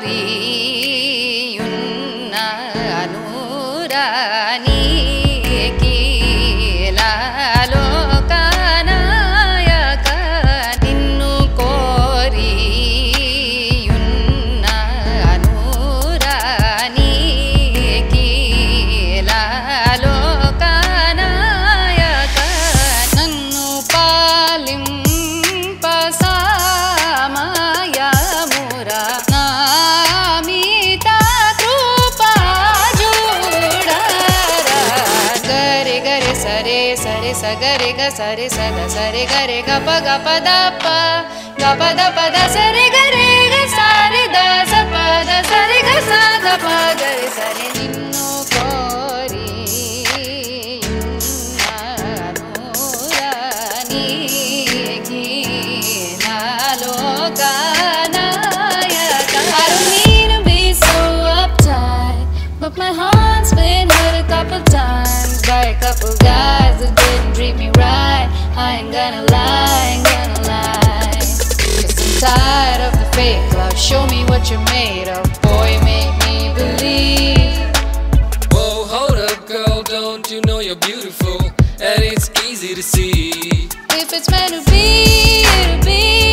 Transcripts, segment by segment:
Maria. ಸ ಗ ರೆ ಗ ಸ ರೆ ಸ ದ ಸ ರೆ ಗ ರೆ ಗ ಪ ಗ ಪ ದ ಪ ಗ ಪ ದ ಪ ದ ಸ ರೆ ಗ ರೆ ಗ ಸ ರೆ ದ ಸ ಪ ದ ಸ ರೆ ಗ ಸ ದ ಪ ಗ ರೆ ಸ ರೆ ನಿನ್ನು ಕೋರಿ ಯುನ್ನಾನೂರನಿ ಘಿ ನಾಲೋ ಕಾನಾಯ ಕಾರು ನೀನು be so uptight but my heart I ain't gonna lie, ain't gonna lie. Cause I'm tired of the fake love. Show me what you're made of. Boy, make me believe. Whoa, hold up, girl, don't you know you're beautiful? And it's easy to see. If it's meant to be, it'll be,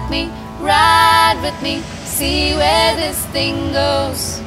with me, ride with me, see where this thing goes.